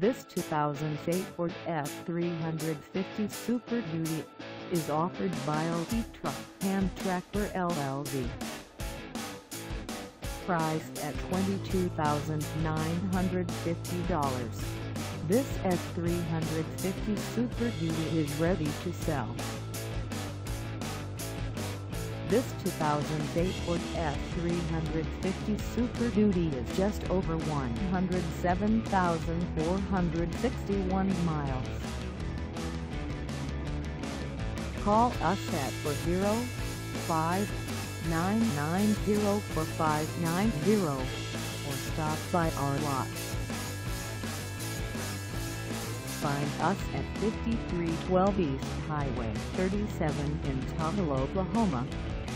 This 2008 Ford F350 Super Duty is offered by OT Truck and Tractor LLC. Priced at $22,950, this F350 Super Duty is ready to sell. This 2008 Ford F350 Super Duty is just over 107,461 miles. Call us at 405-990-4590 or stop by our lot. Find us at 5312 East Highway 37 in Tuttle, Oklahoma